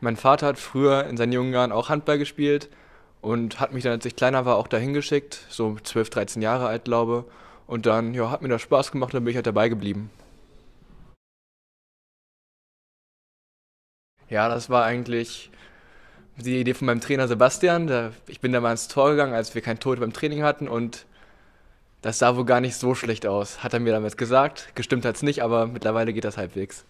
Mein Vater hat früher in seinen jungen Jahren auch Handball gespielt und hat mich dann, als ich kleiner war, auch dahin geschickt, so 12, 13 Jahre alt, glaube. Und dann, ja, hat mir das Spaß gemacht, dann bin ich halt dabei geblieben. Ja, das war eigentlich die Idee von meinem Trainer Sebastian. Ich bin da mal ins Tor gegangen, als wir kein Tor beim Training hatten und das sah wohl gar nicht so schlecht aus, hat er mir damals gesagt. Gestimmt hat es nicht, aber mittlerweile geht das halbwegs.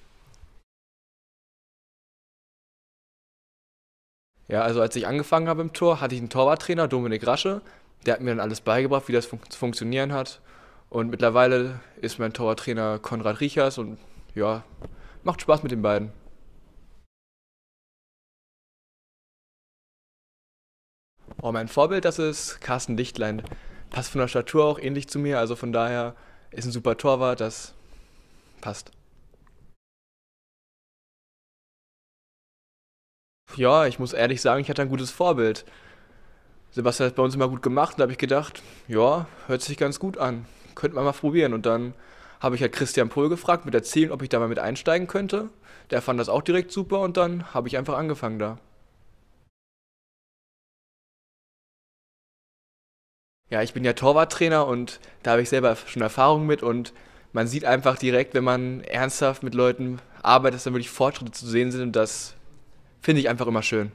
Ja, also als ich angefangen habe im Tor, hatte ich einen Torwarttrainer, Dominik Rasche. Der hat mir dann alles beigebracht, wie das fun zu funktionieren hat. Und mittlerweile ist mein Torwarttrainer Konrad Riechers und ja, macht Spaß mit den beiden. Oh, mein Vorbild, das ist Carsten Lichtlein. Passt von der Statur auch ähnlich zu mir, also von daher ist ein super Torwart, das passt. Ja, ich muss ehrlich sagen, ich hatte ein gutes Vorbild. Sebastian hat es bei uns immer gut gemacht und da habe ich gedacht, ja, hört sich ganz gut an. Könnte man mal probieren. Und dann habe ich halt Christian Pohl gefragt, mit erzählen, ob ich da mal mit einsteigen könnte. Der fand das auch direkt super und dann habe ich einfach angefangen da. Ja, ich bin ja Torwarttrainer und da habe ich selber schon Erfahrung mit und man sieht einfach direkt, wenn man ernsthaft mit Leuten arbeitet, dass dann wirklich Fortschritte zu sehen sind und das finde ich einfach immer schön.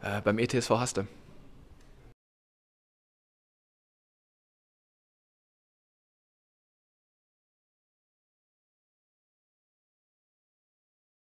Äh, beim ETSV Haste.